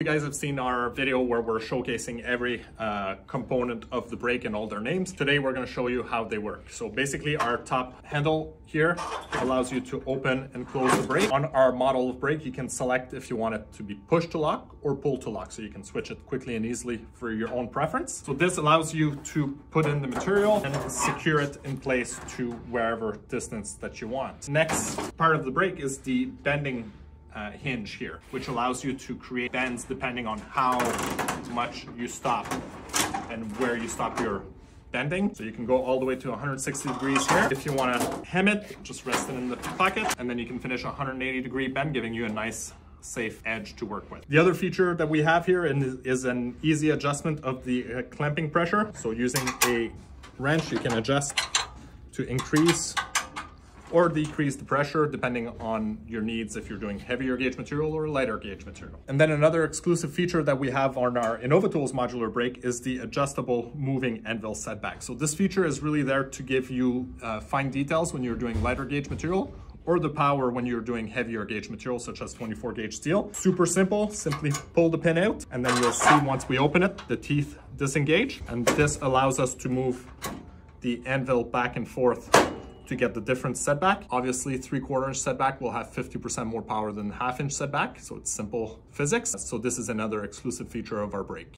You guys have seen our video where we're showcasing every uh, component of the brake and all their names. Today we're going to show you how they work. So basically our top handle here allows you to open and close the brake. On our model of brake you can select if you want it to be push to lock or pull to lock so you can switch it quickly and easily for your own preference. So this allows you to put in the material and secure it in place to wherever distance that you want. Next part of the brake is the bending uh, hinge here, which allows you to create bends depending on how much you stop and where you stop your bending. So you can go all the way to 160 degrees here. If you want to hem it, just rest it in the pocket and then you can finish 180 degree bend, giving you a nice safe edge to work with. The other feature that we have here is an easy adjustment of the uh, clamping pressure. So using a wrench, you can adjust to increase or decrease the pressure depending on your needs if you're doing heavier gauge material or lighter gauge material. And then another exclusive feature that we have on our InnovaTools modular brake is the adjustable moving anvil setback. So this feature is really there to give you uh, fine details when you're doing lighter gauge material or the power when you're doing heavier gauge material such as 24 gauge steel. Super simple, simply pull the pin out and then you'll see once we open it, the teeth disengage and this allows us to move the anvil back and forth to get the different setback. Obviously, three quarter inch setback will have 50% more power than half inch setback. So it's simple physics. So this is another exclusive feature of our brake.